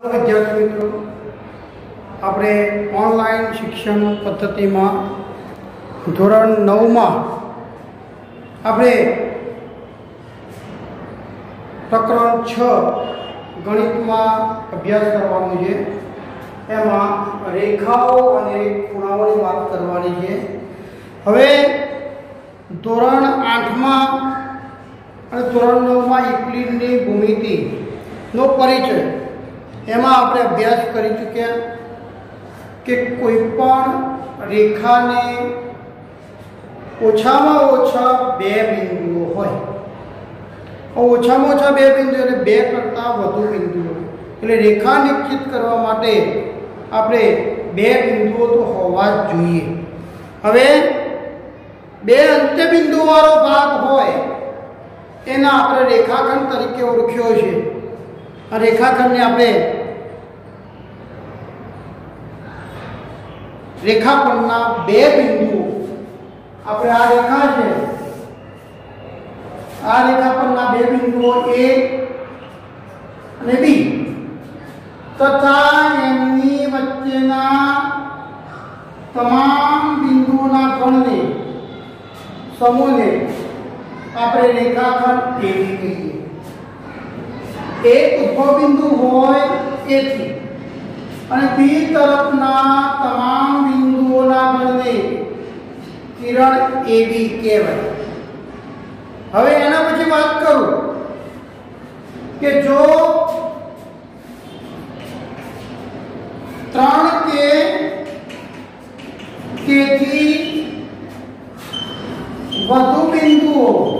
વિદ્યાર્થી મિત્રો. આપણે ઓનલાઈન શિક્ષણ પદ્ધતિમાં ધોરણ નવમાં આપણે પ્રકરણ છ ગણિતમાં અભ્યાસ કરવાનો છે. એમાં રેખાઓ અને ખૂણાઓની વાત કરવાની છે. હવે ધોરણ આઠમાં અને ધોરણ નવમાં યુક્લિડની ભૂમિતિનો પરિચય. એમાં આપણે અભ્યાસ કરી ચૂક્યા કે કોઈ પણ રેખાને ઓછામાં ઓછા બે બિંદુઓ હોય ઓછામાં ઓછા બે બિંદુ એટલે બે કરતાં વધુ બિંદુઓ એટલે રેખા નિશ્ચિત કરવા માટે આપણે બે બિંદુઓ તો હોવા જ જોઈએ હવે બે અંત્યબિંદુવાળો ભાગ હોય એના આપણે રેખાખંડ તરીકે ઓળખ્યો છે આ રેખાખંડને આપણે રેખા પરના બે બિંદુઓ આપણે આ રેખા છે આ રેખા પરના બે બિંદુઓ એ અને બી તથા એમની વચ્ચેના તમામ બિંદુઓના ગણને સમૂહને આપણે રેખાખંડ એવી કહીએ એક ઉદ્ભવ બિંદુ હોય એથી. અને બી તરફના તમામ બિંદુઓના બદલે કિરણ એબી કહેવાય. હવે એના પછી વાત કરું કે જો ત્રણ કે તેથી વધુ બિંદુઓ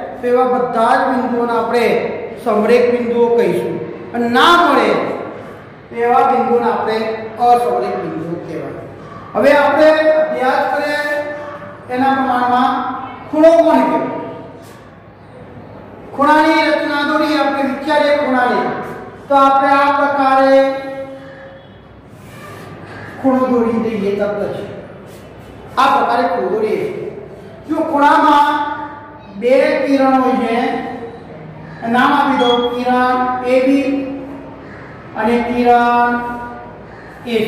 તો એવા બધા જ બિંદુઓને આપણે સમરેખ બિંદુઓ કહીશું અને ના મળે તો એવા બિંદુઓને આપણે અસમરેખ બિંદુઓ કહેવાય હવે આપણે અભ્યાસ કરીએ એના પ્રમાણમાં ખૂણો કોણ કહેવાય ખૂણાની રચના દોરી આપણે વિચારીએ ખૂણાની તો આપણે આ પ્રકારે ખૂણો દોરી દઈએ તરત જ આ પ્રકારે ખૂણો દોરીએ જો ખૂણામાં બે કિરણો છે નામ આપી દો કિરણ એ બી અને કિરણ એ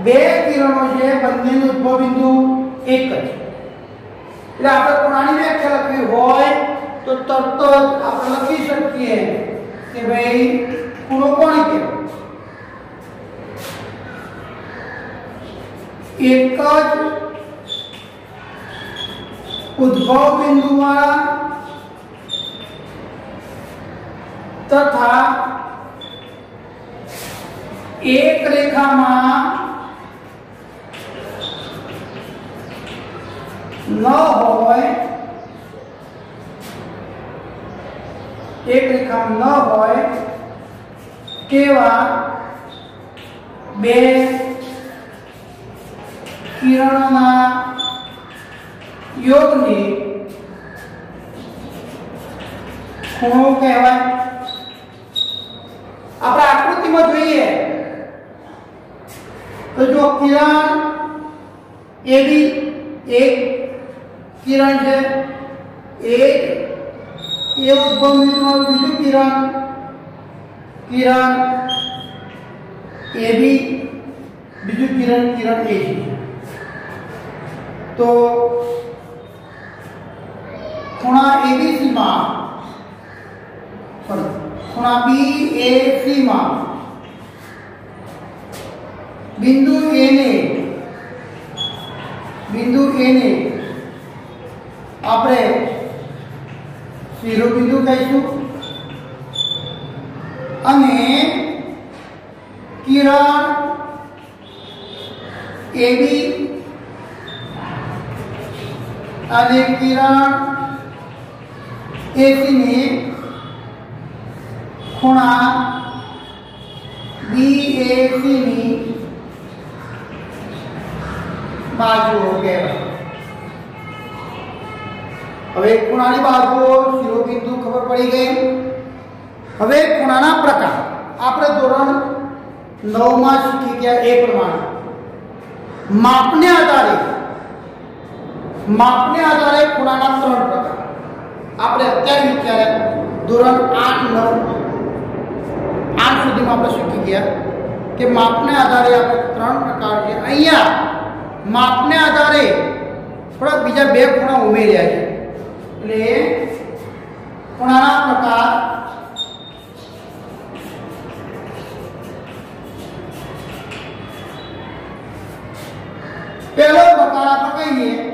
બે કિરણો છે બંનેનું ઉદ્ભવ બિંદુ એક જ એટલે આપણે ખૂણાની વ્યાખ્યા લખવી હોય તો તરત જ આપણે લખી શકીએ કે ભાઈ ખૂણો કોણ કહેવાય એક જ उद्भव बिंदु वाला तथा एक रेखा में न हो एक रेखा न हो केवा बे किरणों કિરણોના યોગને ખૂણો કહેવાય આપણે આકૃતિમાં જોઈએ તો જો કિરણ એવી એક કિરણ છે એક એ ઉદ્ભવ બિંદુનું બીજું કિરણ કિરણ એબી બીજું કિરણ કિરણ એ તો ખૂણા એબીસી માં સોરી ખૂણા બી એ સી માં બિંદુ એ ને બિંદુ એ ને આપણે શિરોબિંદુ કહીશું અને કિરણ એબી અને કિરણ એસીને ખૂણા બીએસી ની બાજુઓ કહેવાય હવે ખૂણાની બાજુઓ શિરોબિંદુ ખબર પડી ગઈ હવે ખૂણાના પ્રકાર આપણે ધોરણ નવમાં શીખી ગયા એ પ્રમાણે માપને આધારે માપને આધારે ખૂણાના ત્રણ પ્રકાર આપણે અત્યારે વિચારે ધોરણ આઠ નવ આઠ સુધીમાં આપણે શીખી ગયા કે માપને આધારે આપણે ત્રણ પ્રકાર છે અહીંયા માપને આધારે થોડા બીજા બે ખૂણા ઉમેર્યા છે એટલે ખૂણાના પ્રકાર પહેલો પ્રકાર આપણે કહીએ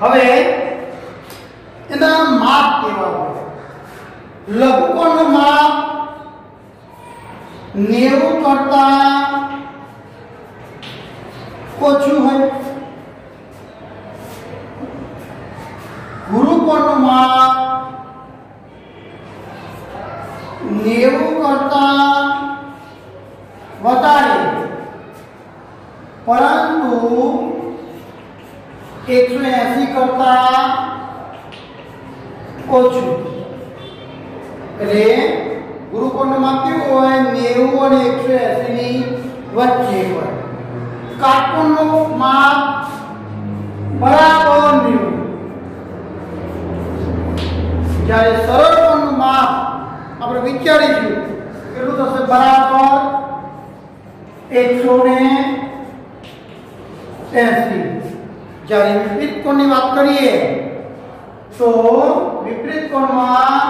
હવે એના માપ કેવા હોય લઘુકોણનું માપ નેવું કરતા ઓછું હોય કરતા ઓછું એટલે ગુરુકોણનું માપ કેવું હોય નેવું અને એકસો એસી ની વચ્ચે હોય કાટકોણનું માપ બરાબર નેવું જ્યારે સરળ કોણનું માપ આપણે વિચારીશું કેટલું થશે બરાબર એકસો ને એસી જ્યારે વિપરીત કોણની વાત કરીએ તો વિપરીત કોણમાં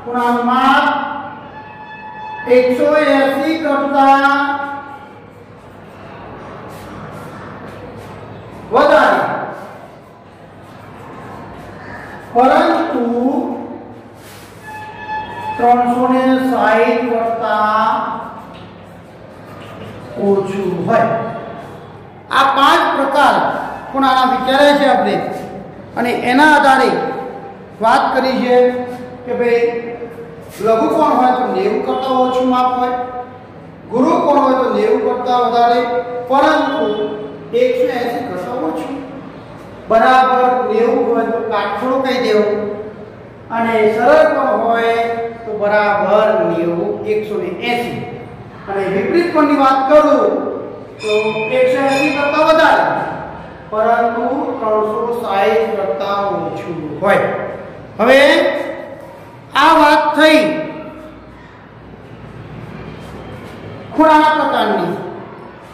ખૂણાનું માપ એકસો એસી કરતા વધારે પરંતુ ત્રણસો ને સાહીઠ કરતા ઓછું હોય આ પાંચ પ્રકાર ખૂણાના વિચારે છે આપણે. અને એના આધારે વાત કરી છે કે ભાઈ, લઘુ કોણ હોય તો નેવું કરતાં ઓછું માપ હોય, ગુરુ કોણ હોય તો નેવું કરતાં વધારે, પરંતુ એકસો એસી કરતાં ઓછું. બરાબર નેવું હોય તો કાટખોડું કહી દેવું. અને સરળ કોણ હોય તો બરાબર નેવું, એકસો ને એસી. અને વિપરીત કોણની વાત કરું તો એકસો એસી કરતાં વધારે. પરંતુ ત્રણસો સાહીઠ કરતા ઓછું હોય. હવે આ વાત થઈ ખૂણાના પ્રકારની.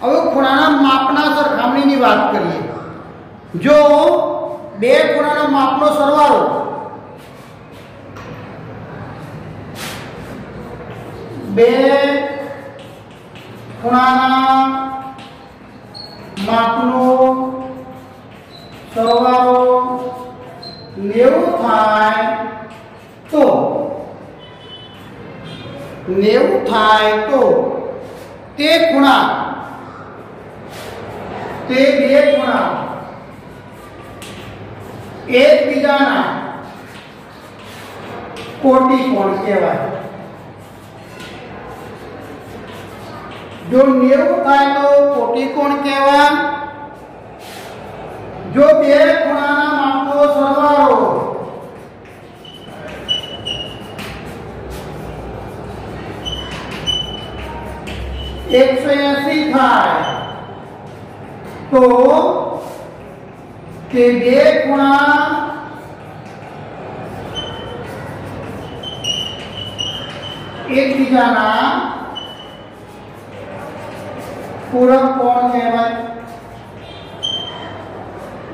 હવે ખૂણાના માપના સરખામણીની વાત કરીએ. જો બે ખૂણાના માપનો સરવાળો બે ખૂણાના માપનો સરવાળો નેવું થાય તો નેવું થાય તો તે ખૂણા તે બે ખૂણા એકબીજાના કોટી કોણ કહેવાય જો નેવું થાય તો કોટી કોણ કહેવાય જો બે ખૂણાના માપનો સરવાળો એકસો એસી થાય તો તે બે ખૂણા એકબીજાના પૂરક કોણ કહેવાય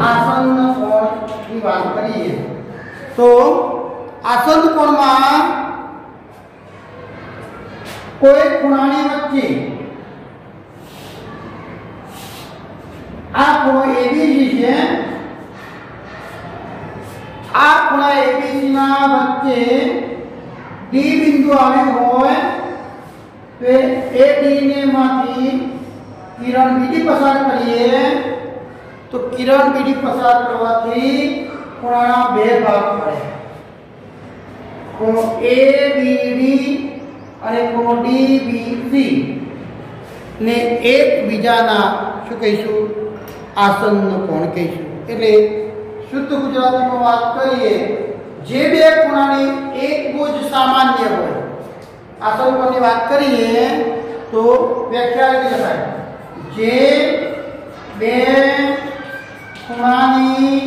આસન કોણની વાત કરીએ તો આસન કોણમાં કોઈ ખૂણાની વચ્ચે આ ખૂણો એબીસી છે આ ખૂણા એબીસી ના વચ્ચે ડી બિંદુ આવ્યું હોય તો એ ડી ને માંથી કિરણ બીજી પસાર કરીએ તો કિરણ બીજી પસાર કરવાથી ખૂણાના બે ભાગ પડે ખૂણો એ બી ડી અને ખૂણો ડી બી સી ને એકબીજાના શું કહીશું આસનનો કોણ કહીશું એટલે શુદ્ધ ગુજરાતીમાં વાત કરીએ જે બે ખૂણાની એક ભુજ સામાન્ય હોય આસન કોણની વાત કરીએ તો વ્યાખ્યા આપી શકાય જે બે ખૂણાની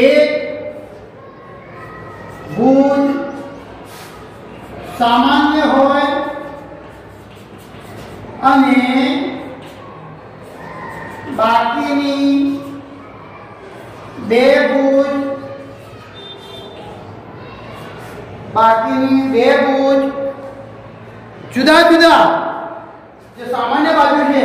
એક ભુજ સામાન્ય હોય અને બાકીની બે ભુજ બાકીની બે ભુજ જુદા જુદા જે સામાન્ય બાજુ છે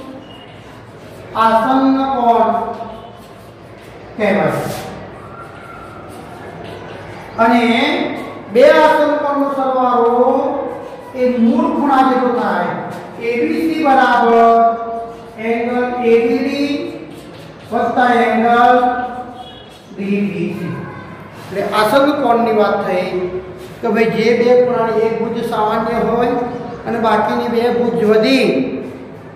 આસન કોણ કહેવાય અને બે આસન કોણનો સરવાળો એ મૂળ ખૂણા જેટલો થાય એબીસી બરાબર એંગલ એબીડી વત્તા એંગલ ડીબીસી એટલે આસન કોણની વાત થઈ કે ભાઈ જે બે ખૂણાની એક ભુજ સામાન્ય હોય અને બાકીની બે ભુજ વધી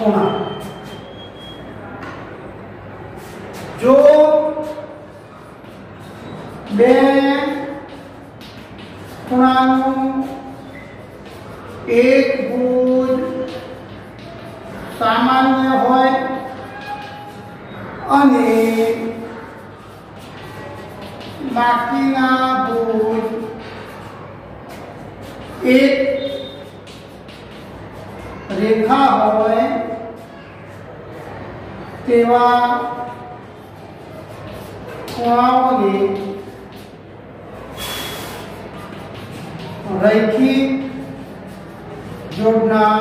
ખૂણા જો બે ખૂણાનું એક ભુજ સામાન્ય હોય અને બાકીના ભુજ એક રેખા હોય તેવા ખૂણાઓને રૈખિક જોડના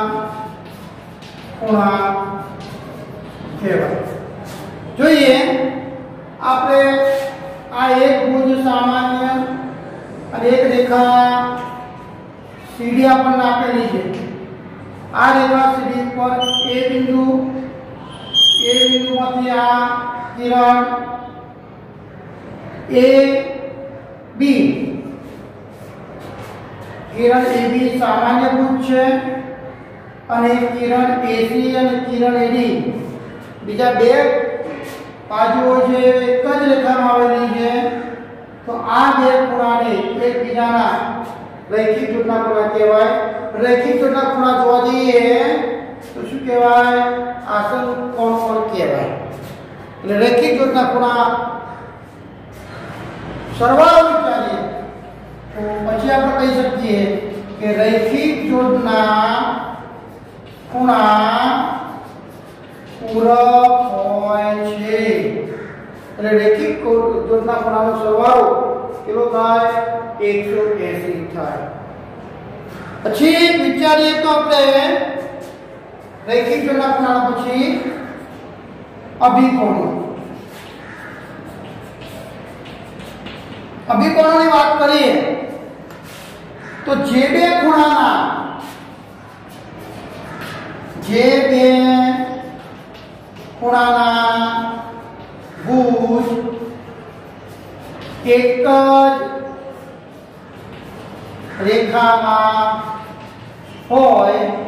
ખૂણા કહેવાય જોઈએ આપણે આ એક ભુજ સામાન્ય અને એક રેખા સીડી આપણને આપેલી છે આ રેખા સીડી પર એ બિંદુ એ બિંદુ બિંદુમાંથી આ કિરણ એ બી કિરણ એ બી સામાન્યભૂત છે અને કિરણ એસી અને કિરણ એડી બીજા બે બાજુઓ છે એક જ રેખામાં આવેલી છે તો આ બે ખૂણાને એકબીજાના રૈખિક જોડના ખૂણા કહેવાય રૈખિક જોડના ખૂણા જોવા જઈએ તો શું કહેવાય આસન કોણ કોણ કહેવાય એટલે રૈખિક જોડના ખૂણા સરવાળો વિચારીએ તો પછી આપણે કહી શકીએ કે રૈખિક જોડના ખૂણા પૂરક હોય છે એટલે રેખિક જોડના ખૂણાનો સરવાળો કેટલો થાય એકસો એસી થાય પછી વિચારીએ તો આપણે રૈખિક જોડના ખૂણા પછી અભિકોણો અભિકોણોની વાત કરીએ તો જે બે ખૂણાના જે બે ખૂણાના ભુજ એક જ રેખામાં હોય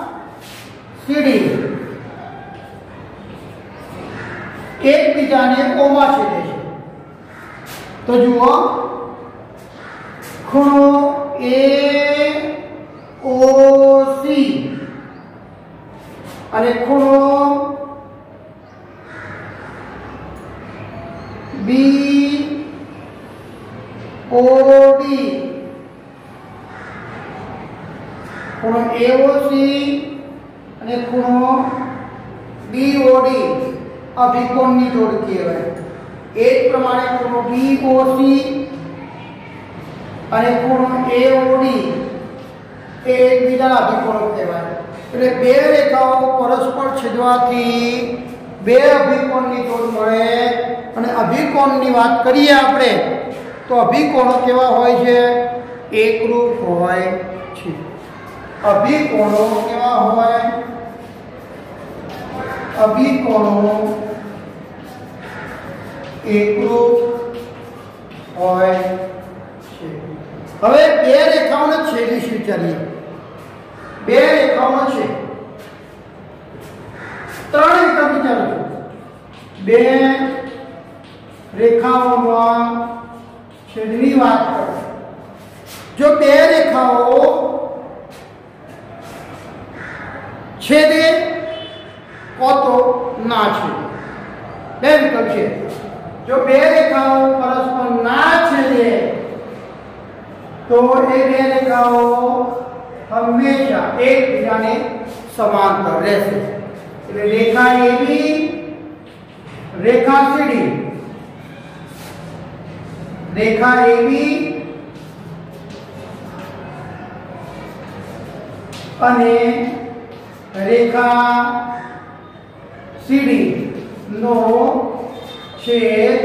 સીડી એકબીજાને ઓમાં છેદે છે. તો જુઓ. ખૂણો એ ઓ સી. અને ખૂણો બી ઓ ડી. ખૂણો એઓસી અને ખૂણો બીઓડી અભિકોણની જોડ કહેવાય એ જ પ્રમાણે ખૂણો બીઓસી અને ખૂણો એઓડી એ એકબીજાના અભિકોણો કહેવાય એટલે બે રેખાઓ પરસ્પર છેદવાથી બે અભિકોણની જોડ મળે અને અભિકોણની વાત કરીએ આપણે તો અભિકોણો કેવા હોય છે એકરૂપ હોય છે અભિકોણો કેવા હોય અભિકોણો એકરૂપ હોય છે હવે બે રેખાઓને છેદી વિચારીએ બે રેખાઓ છે ત્રણ રેખા વિચારો બે રેખાઓમાં છેદની વાત કરો જો બે રેખાઓ છેદે કો તો ના છેદે બે વિકલ્પ છે જો બે રેખાઓ પરસ્પર ના છેદે તો એ બે રેખાઓ હંમેશા એકબીજાને સમાંતર રહેશે એટલે રેખા એબી રેખા સીડી રેખા એબી અને રેખા સીડી નો છેદ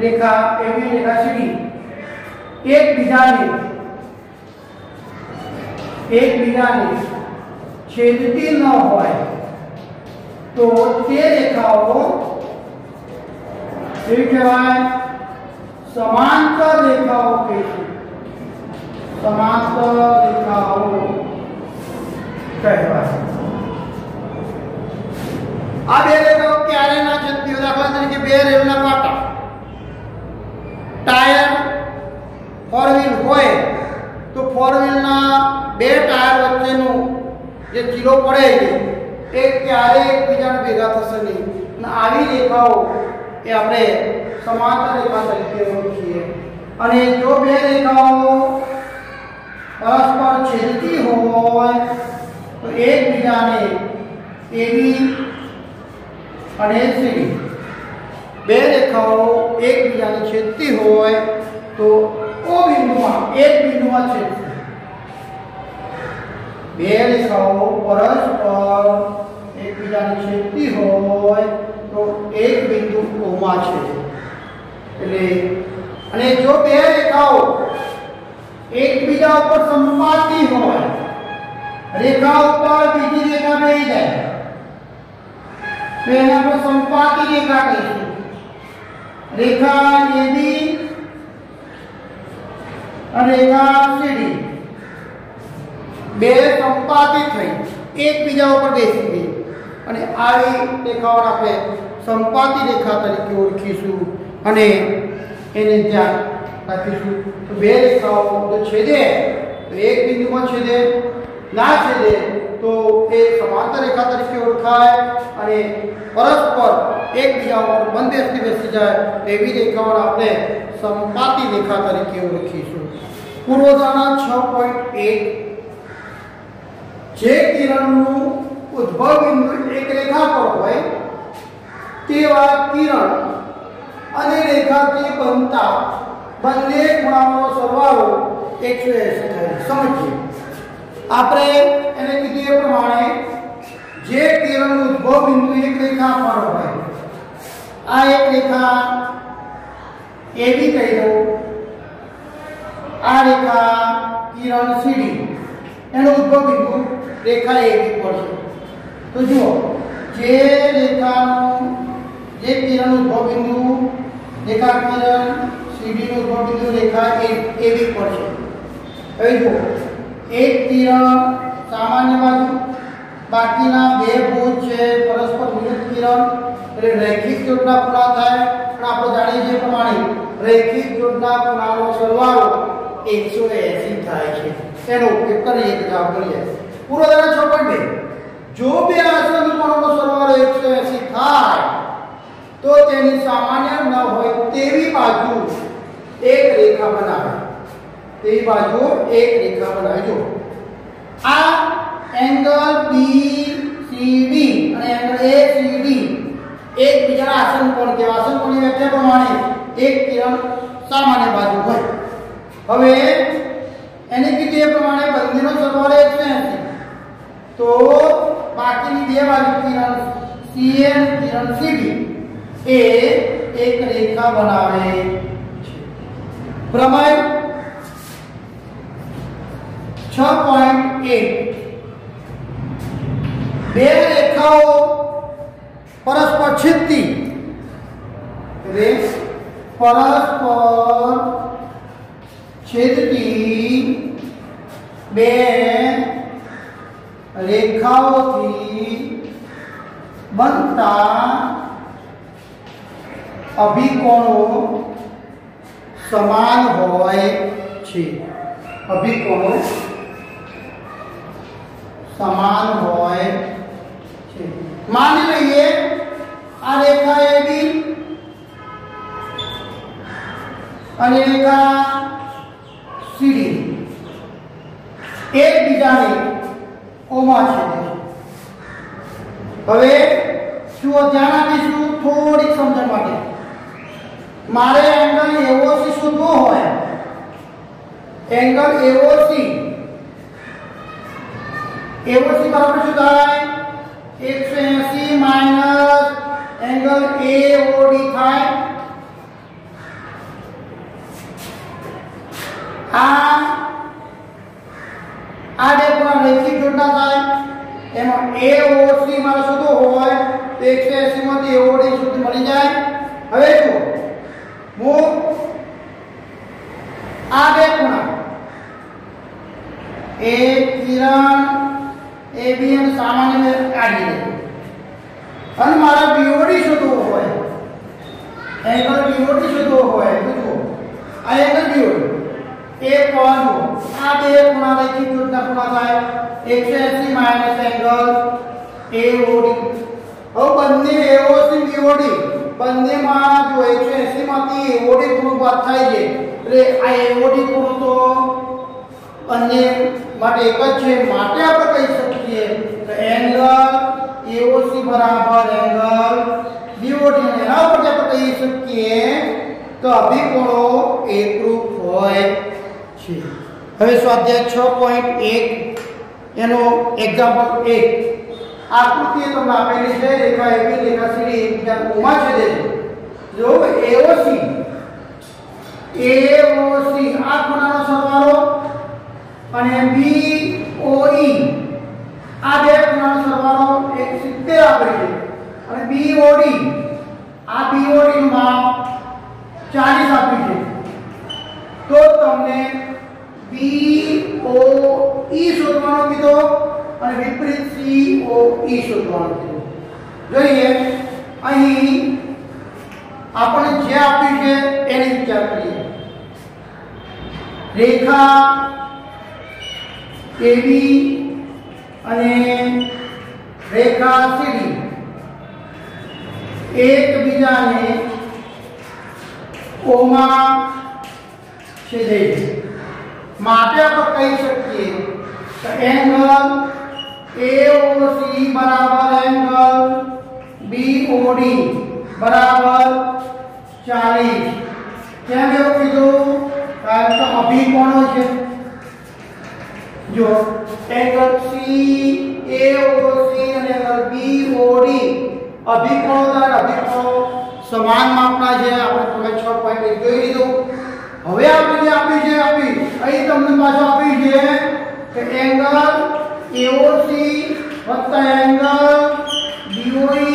રેખા એબી રેખા સીડી એકબીજાને એકબીજાને છેદતી ન હોય તો તે રેખાઓ એવી કહેવાય સમાંતર રેખાઓ કહીશું સમાંતર રેખાઓ કહેવાય આ બે રેખાઓ ક્યારે ના છેદતી હોય દાખલા તરીકે બે રેલના પાટા ટાયર ફોર વ્હીલ હોય તો ફોર વ્હીલના બે ટાયર વચ્ચેનું જે ચીરો પડે છે એ ક્યારેય એકબીજાને ભેગા થશે નહીં અને આવી રેખાઓ એ આપણે સમાંતર રેખા તરીકે ઓળખીએ અને જો બે રેખાઓ પરસ્પર છેદતી હોય તો એકબીજાને એબી અને સીડી બે રેખાઓ એકબીજાને છેદતી હોય તો ઓ બિંદુમાં એક બિંદુમાં છેદશે બે રેખાઓ પરસ્પર એકબીજાને છેદતી હોય તો એક બિંદુ ઓમાં છે એટલે અને જો બે રેખાઓ એકબીજા ઉપર સંપાતી હોય રેખા ઉપર બીજી રેખા બેસી જાય તો એને આપણે સંપાતી રેખા કહીશું રેખા એબી અને રેખા સીડી બે સંપાતી થઈ એકબીજા ઉપર બેસી ગઈ અને આવી રેખાઓને આપણે સંપાતી રેખા તરીકે ઓળખીશું અને એને ધ્યાન રાખીશું તો બે રેખાઓ જો છેદે તો એક બિંદુમાં છેદે ના છેદે તો એ સમાંતર રેખા તરીકે ઓળખાય અને પરસ્પર એકબીજા ઉપર બંધેથી બેસી જાય એવી રેખાઓને આપણે સંપાતી રેખા તરીકે ઓળખીશું પૂર્વધારણા છ પોઈન્ટ એક જે કિરણનું ઉદ્ભવ બિંદુ એક રેખા પર હોય તેવા કિરણ અને રેખાથી બનતા બંને ખૂણાઓનો સરવાળો એકસો એંસી થાય સમજીએ આપણે એને કીધું એ પ્રમાણે જે કિરણનું ઉદ્ભવ બિંદુ એક રેખા પર હોય આ એક રેખા એબી કહી દઉં આ રેખા કિરણ સીડી એનો ઉદ્ભવ બિંદુ રેખા એબી પર છે તો જુઓ જે રેખાનું જે કિરણનું ઉદ્ભવ બિંદુ રેખા કિરણ સીડીનું ઉદ્ભવ બિંદુ રેખા એ એબી પર છે હવે જુઓ એક કિરણ સામાન્ય બાજુ બાકીના બે ભુજ છે પરસ્પર વિરુદ્ધ કિરણ એટલે રૈખિક જોડના ખૂણા થાય પણ આપણે જાણીએ છીએ પ્રમાણે રૈખિક જોડના ખૂણાનો સરવાળો એકસો એસી થાય છે એનો ઉપયોગ કરીએ તો જવાબ મળીએ પૂરો દાડા છ પોઈન્ટ બે જો બે આસન કોણોનો સરવાળો એકસો એસી થાય તો તેની સામાન્ય ન હોય તેવી બાજુ એક રેખા બનાવે તેવી બાજુ એક રેખા બનાવે જો આ એંગલ BCD અને એંગલ ACD એકબીજાના આસન કોણ કહેવાય આસન કોણની વ્યાખ્યા પ્રમાણે એક કિરણ સામાન્ય બાજુ હોય હવે એને કીધું એ પ્રમાણે બંનેનો સરવાળો એકસો એંસી તો બાકીની બે બાજુ કિરણ CN કિરણ CD એ એક રેખા બનાવે છે પ્રમેય છ પોઈન્ટ એક બે રેખાઓ પરસ્પર છેદતી એટલે પરસ્પર છેદતી બે રેખાઓથી બનતા અભિકોણો સમાન હોય છે અભિકોણો સમાન હોય છે માની લઈએ આ રેખા એબી અને રેખા સીડી એકબીજાને ઓમાં છે હવે શું ધ્યાન આપીશું થોડીક સમજણ માટે મારે એંગલ એઓસી શોધવો હોય એંગલ એઓસી એઓસી બરાબર શું થાય એકસો એસી માઇનસ એંગલ એઓડી થાય આ આ બે પૂરા રૈખિક જોડના થાય એમાં એઓસી મારે શોધવો હોય તો એકસો એસી માંથી એઓડી સુધી મળી જાય હવે જો હું આ બે ખૂણા એ કિરણ એ બી અને સામાન્ય મેં કાઢી દે અને મારા બીઓડી શોધવો હોય એંગલ બીઓડી શોધવો હોય તો જુઓ આ એંગલ બીઓડી એ કોણ આ બે ખૂણા રૈખિક જોડના ખૂણા થાય એકસો એસી માઇનસ એંગલ એઓડી હવે બંને એઓસી બીઓડી બંનેમાં જો એકસો એસી માંથી એઓડી ખૂણો બાદ થાય છે એટલે આ એઓડી ખૂણો તો બંને માટે એક જ છે માટે આપણે કહી શકીએ કે એંગલ એઓસી બરાબર એંગલ બીઓડી એના ઉપર આપણે કહી શકીએ તો અભિકોણો એકરૂપ હોય છે હવે સ્વાધ્યાય છ પોઈન્ટ એક એનો એક્ઝામ્પલ એક આકૃતિ તમને આપેલી છે રેખા એબી રેખા સીડી એકબીજા ઓમાં છેદે છે જો એઓસી એઓસી આ ખૂણાનો સરવાળો અને બીઓઈ આ બે ખૂણાનો સરવાળો 170 આપે છે અને બીઓડી આ બીઓડી નું માપ 40 આપ્યું છે તો તમને બીઓઈ શોધવાનો કીધો અને વિપરીત સીઓઈ શોધવાનો કીધો જોઈએ અહીં આપણે જે આપ્યું છે એને વિચાર કરીએ રેખા એબી અને રેખા સીડી. એકબીજાને ઓમાં છેદે છે માટે આપણે કહી શકીએ તો એંગલ AOC બરાબર એંગલ BOD બરાબર 40 કેમ એવું કીધું? કારણ કે અભિકોણો છે. જો એંગલ CAOC અને એંગલ BOD અભિકોણો દ્વારા અભિકોણો સમાન માપના છે આપણે તમે 6.1 જોઈ લીધું હવે આપણે જે આપ્યું છે આપી અહીં તમને પાછું આપ્યું છે કે એંગલ AOC એંગલ BOE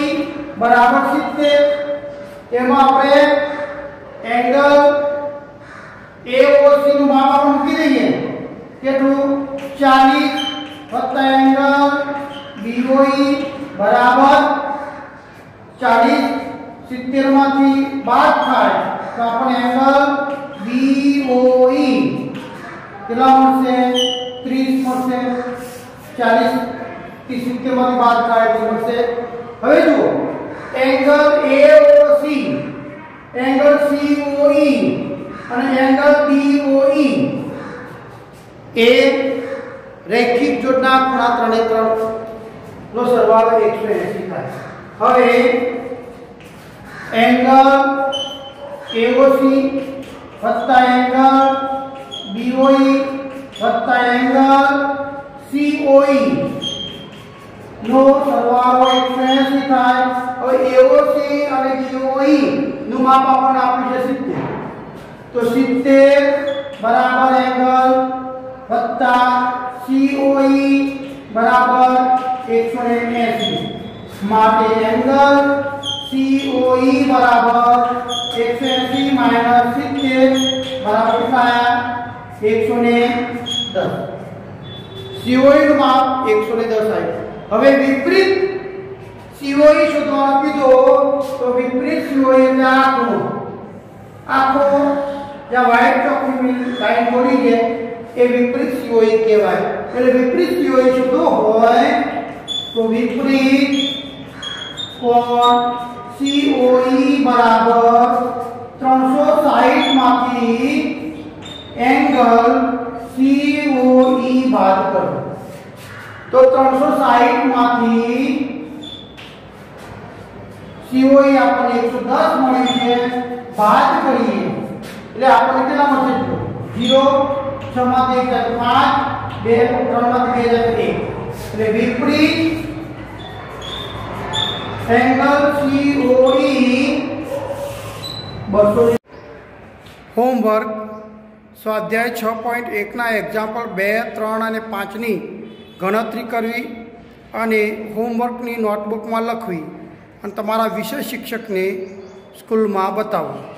બરાબર 70 એમાં આપણે એંગલ AOC નું માપ આપણે મૂકી દઈએ કેટલું 40 એંગલ BOE બરાબર 40 70 માંથી બાદ થાય તો આપણે એંગલ BOE કેટલા મળશે 30 મળશે 40 થી 70 માંથી બાદ થાય તો મળશે હવે જુઓ એંગલ AOC એંગલ COE અને એંગલ BOE એ રેખિક જોડના ખૂણા ત્રણે ત્રણ નો સરવાળો 180 થાય હવે એંગલ AOC વત્તા એંગલ BOE વત્તા એંગલ COE નો સરવાળો 180 થાય હવે AOC અને BOE નું માપ આપણને આપ્યું છે 70 તો 70 બરાબર એંગલ વત્તા COE બરાબર 180 માટે એંગલ COE બરાબર 180 માઈનસ 70 બરાબર કેટલા 110 COE નું માપ 110 આવ્યું હવે વિપરીત COE શોધવાનું કીધો તો વિપરીત COE એટલે આખો આખો જ્યાં વ્હાઇટ ચોકની લાઈન દોરી છે એ વિપરીત COE કહેવાય એટલે વિપરીત COE શોધવો હોય તો વિપરીત કોણ COE બરાબર 360 માંથી એંગલ COE બાદ કરો તો 360 માંથી COE આપણને 110 મળી છે બાદ કરીએ એટલે આપણને કેટલા મળશે 0 6 માંથી 1 5 2 3 માંથી 2 1 એટલે વિપરીત એંગલ COE 200 હોમવર્ક સ્વાધ્યાય છ પોઈન્ટ એકના એક્ઝામ્પલ બે ત્રણ અને પાંચની ગણતરી કરવી અને હોમવર્કની નોટબુકમાં લખવી અને તમારા વિષય શિક્ષકને સ્કૂલમાં બતાવવું